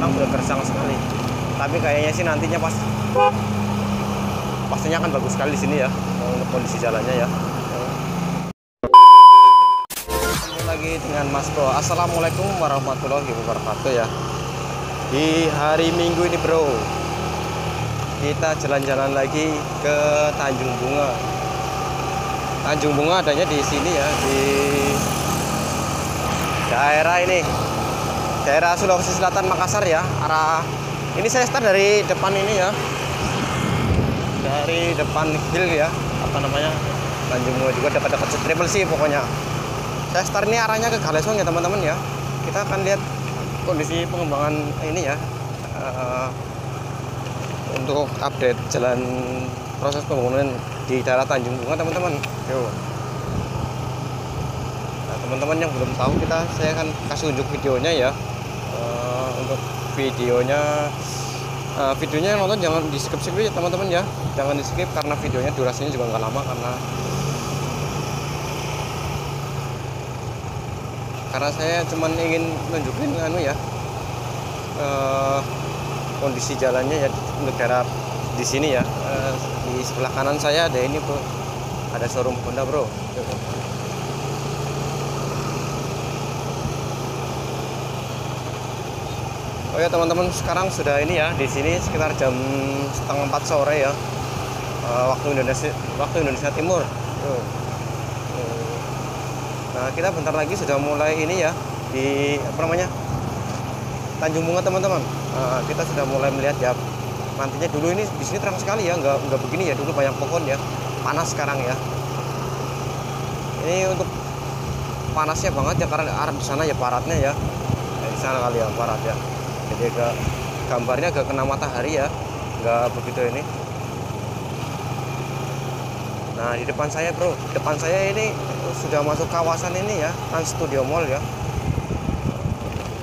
sekarang sudah gersang sekali. Tapi kayaknya sih nantinya pas pastinya akan bagus sekali di sini ya untuk kondisi jalannya ya. Ketemu lagi dengan Mas Bro. Assalamualaikum warahmatullahi wabarakatuh ya. Di hari Minggu ini bro kita jalan-jalan lagi ke Tanjung Bunga. Tanjung Bunga adanya di sini ya di daerah ini daerah Sulawesi Selatan Makassar ya. Arah ini saya start dari depan ini ya. Dari depan hill ya. Apa namanya? Tanjung Bunga juga dekat-dekat triple C pokoknya. Saya start ini arahnya ke Galesong ya teman-teman ya. Kita akan lihat kondisi pengembangan ini ya. Uh, untuk update jalan proses pembangunan di daerah Tanjung Bunga teman-teman. Yuk nah teman-teman yang belum tahu kita saya akan kasih unjuk videonya ya videonya uh, videonya yang nonton jangan di skip skip ya teman-teman ya. Jangan di skip karena videonya durasinya juga nggak lama karena karena saya cuman ingin nunjukin anu ya uh, kondisi jalannya ya untuk daerah di sini ya. Uh, di sebelah kanan saya ada ini bro. Ada showroom Honda bro Oh ya teman-teman sekarang sudah ini ya di sini sekitar jam setengah empat sore ya uh, waktu Indonesia waktu Indonesia Timur. Nah kita bentar lagi sudah mulai ini ya di apa namanya Tanjung Bunga teman-teman. Nah, kita sudah mulai melihat ya nantinya dulu ini di sini terang sekali ya nggak nggak begini ya dulu banyak pohon ya panas sekarang ya. Ini untuk panasnya banget ya karena arah di sana ya paratnya ya. ya di sana kali ya parat ya jadi agak gambarnya agak kena matahari ya. Nggak begitu ini. Nah di depan saya bro. Depan saya ini sudah masuk kawasan ini ya Trans Studio Mall ya.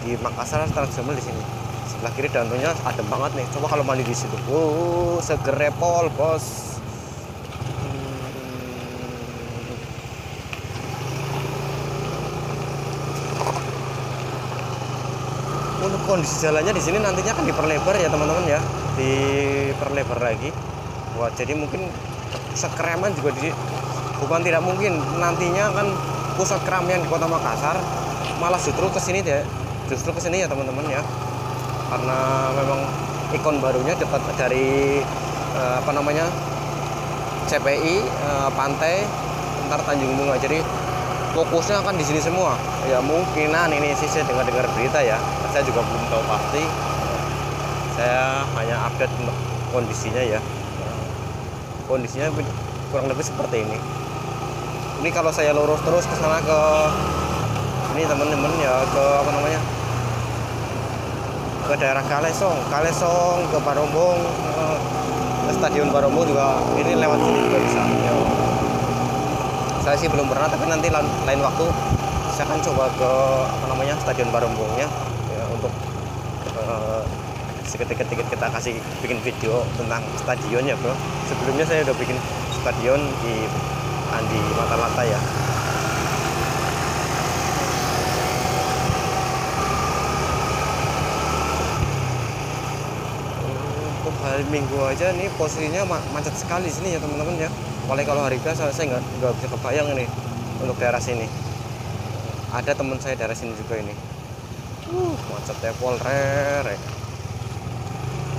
Di Makassar Trans Studio di sini. Sebelah kiri danaunya adem banget nih. Coba kalau mandi di situ. Wow seger pol bos untuk kondisi jalannya di sini nantinya akan diperlebar ya teman-teman ya. Diperlebar lagi. Buat jadi mungkin sekreman juga di bukan tidak mungkin nantinya kan pusat keramaian di kota Makassar malah justru ke sini deh justru ke sini ya teman-teman ya. Karena memang ikon barunya dapat dari eh, apa namanya CPI eh, pantai ntar Tanjung Bunga. Jadi fokusnya akan di sini semua. Ya mungkinan ini sih saya dengar-dengar berita ya. Saya juga belum tahu pasti. Saya hanya update kondisinya ya. Kondisinya kurang lebih seperti ini. Ini kalau saya lurus terus ke sana ke ini teman-teman ya ke apa namanya? Ke daerah Kalesong. Kalesong ke Barombong. Ke Stadion Barombong juga ini lewat sini juga bisa. Saya sih belum pernah tapi nanti lain, lain waktu saya akan coba ke apa namanya Stadion Barombongnya ya, untuk uh, seketika-ketika kita kasih bikin video tentang stadionnya bro. Sebelumnya saya udah bikin stadion di Andi Mata-Mata ya. Hari Minggu aja nih posisinya macet sekali sini ya teman-teman ya apalagi kalau biasa saya nggak nggak bisa kebayang ini untuk daerah sini. Ada teman saya daerah sini juga ini. Uh macet ya polrer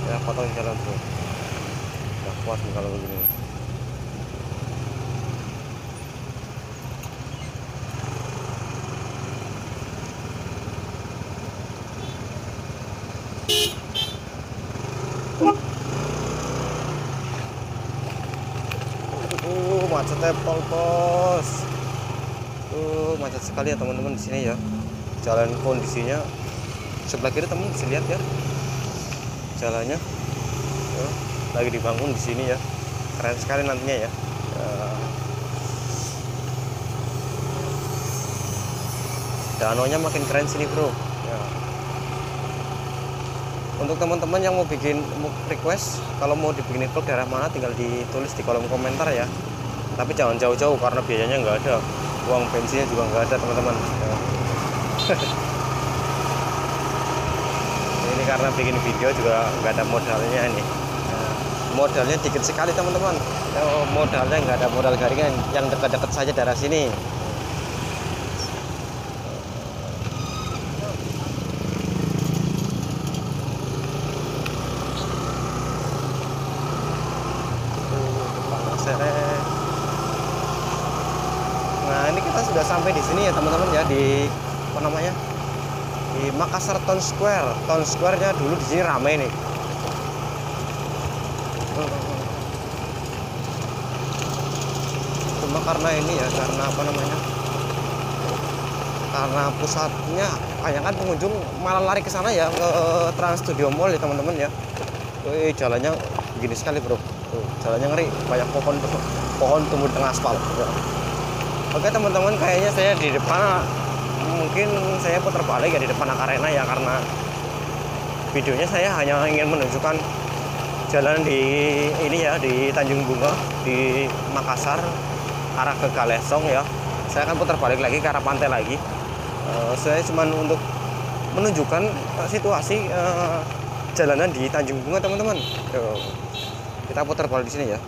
ya potong jalan bro nggak kuat nih kalau begini uh macetnya pol bos uh macet sekali ya teman-teman di sini ya. Jalan kondisinya sebelah kiri teman bisa lihat ya. Jalannya. Ya, lagi dibangun di sini ya. Keren sekali nantinya ya, ya. danaunya makin keren sini bro. Ya. untuk teman-teman yang mau bikin request kalau mau dibikin vlog daerah mana tinggal ditulis di kolom komentar ya tapi jangan jauh-jauh karena biayanya nggak ada. Uang bensinnya juga nggak ada teman-teman. Ya. ini karena bikin video juga nggak ada modalnya ini. Nah, modalnya dikit sekali teman-teman. Modalnya nggak ada modal garingan. Yang dekat-dekat saja daerah sini. Seret. Nah ini kita sudah sampai di sini ya teman-teman ya di apa namanya di Makassar Town Square. Town Square-nya dulu di sini ramai nih. Cuma karena ini ya karena apa namanya? Karena pusatnya banyak kan pengunjung malah lari ke sana ya ke Trans Studio Mall ya teman-teman ya. Wih, jalannya begini sekali bro. Tuh, jalannya ngeri, banyak pohon pohon tumbuh di tengah aspal. Ya. Oke teman-teman, kayaknya saya di depan mungkin saya putar balik ya di depan arena ya karena videonya saya hanya ingin menunjukkan jalan di ini ya di Tanjung Bunga di Makassar arah ke Galesong ya. Saya akan putar balik lagi ke arah pantai lagi. Eh, saya cuma untuk menunjukkan eh, situasi eh, jalanan di Tanjung Bunga teman-teman. Kita putar balik di sini ya.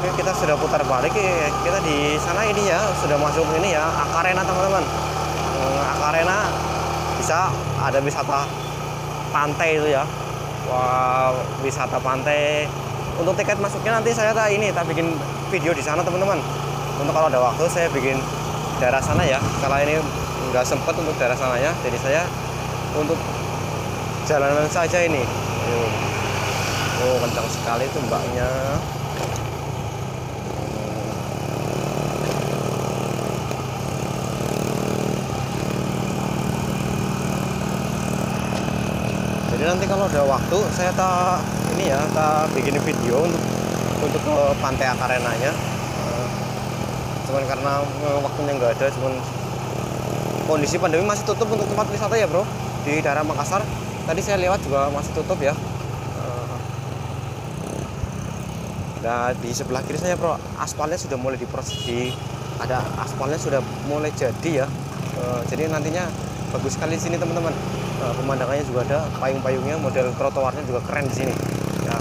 Oke, kita sudah putar balik ya. Kita di sana ini ya, sudah masuk ini ya, Akarena teman-teman. Eh, Akarena bisa ada wisata pantai itu ya. Wah, wisata pantai. Untuk tiket masuknya nanti saya tak ini, tak bikin video di sana teman-teman. Untuk kalau ada waktu saya bikin daerah sana ya. Kalau ini nggak sempet untuk daerah sana ya, jadi saya untuk jalanan saja ini. Oh, kencang sekali tuh mbaknya. jadi nanti kalau ada waktu saya tak ini ya tak bikin video untuk untuk ke pantai akarenanya. Eh, cuman karena eh, waktunya nggak ada cuman kondisi pandemi masih tutup untuk tempat wisata ya bro. Di daerah Makassar tadi saya lewat juga masih tutup ya. Eh, Nah di sebelah kiri saya bro aspalnya sudah mulai diproses di ada aspalnya sudah mulai jadi ya. Jadi nantinya bagus sekali sini teman-teman. Eh, pemandangannya juga ada payung-payungnya model trotoarnya juga keren di sini. Ya.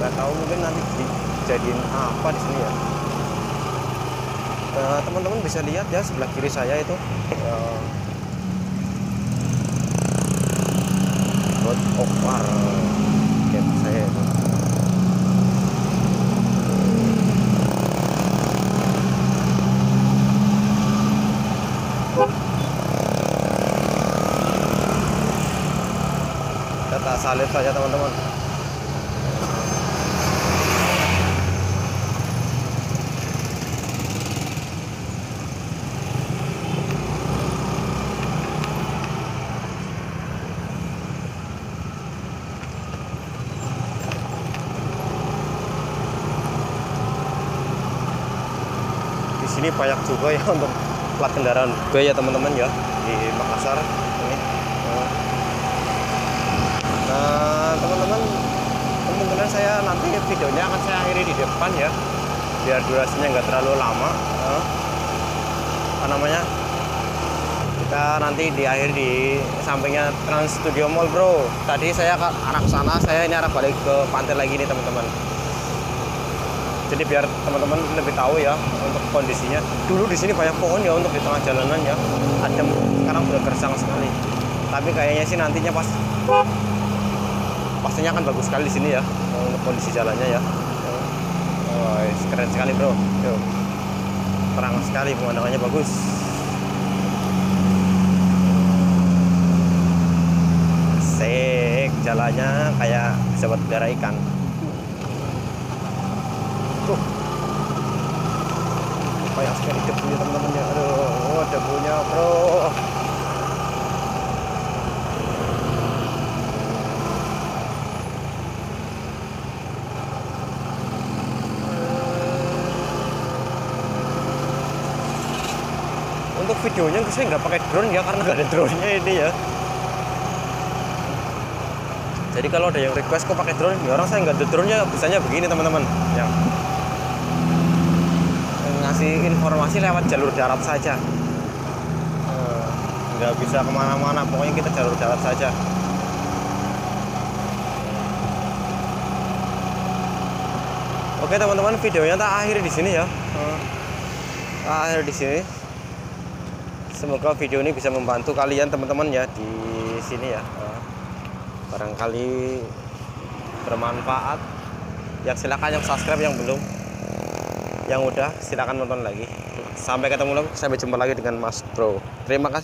Nggak tahu mungkin nanti dijadiin apa di sini ya. Eh, teman-teman bisa lihat ya sebelah kiri saya itu. Road of war Camp saya itu kita salib saja teman-teman. Di banyak juga ya untuk plat kendaraan. B ya teman-teman ya. Di Makassar ini Eh, Nah, teman-teman, kemungkinan saya nanti videonya akan saya akhiri di depan ya, biar durasinya nggak terlalu lama. Eh, apa namanya? Kita nanti di akhir di sampingnya Trans Studio Mall, bro. Tadi saya ke arah sana, saya ini arah balik ke pantai lagi nih, teman-teman. Jadi biar teman-teman lebih tahu ya untuk kondisinya. Dulu di sini banyak pohon ya untuk di tengah jalanan ya. Adem. Sekarang sudah gersang sekali. Tapi kayaknya sih nantinya pas pastinya akan bagus sekali di sini ya untuk kondisi jalannya ya. Oh, keren sekali bro. Tuh. Terang sekali pemandangannya bagus. Asik, jalannya kayak bisa buat pelihara ikan. Tuh. Banyak sekali debunya teman-teman ya. Aduh, debunya bro. Videonya saya nggak pakai drone ya karena nggak ada drone-nya ini ya. Jadi kalau ada yang request kok pakai drone ya orang saya nggak ada drone nya bisanya begini teman-teman. Yang ngasih informasi lewat jalur darat saja. Eh, nggak bisa ke mana-mana pokoknya kita jalur darat saja. Oke teman-teman videonya tak akhiri di sini ya. Eh, Tak akhiri di sini. Semoga video ini bisa membantu kalian teman-teman ya di sini ya. Eh, Barangkali bermanfaat. Yang silakan yang subscribe yang belum. Yang udah silakan nonton lagi. Sampai ketemu lagi. Sampai jumpa lagi dengan Mas Bro. Terima kasih.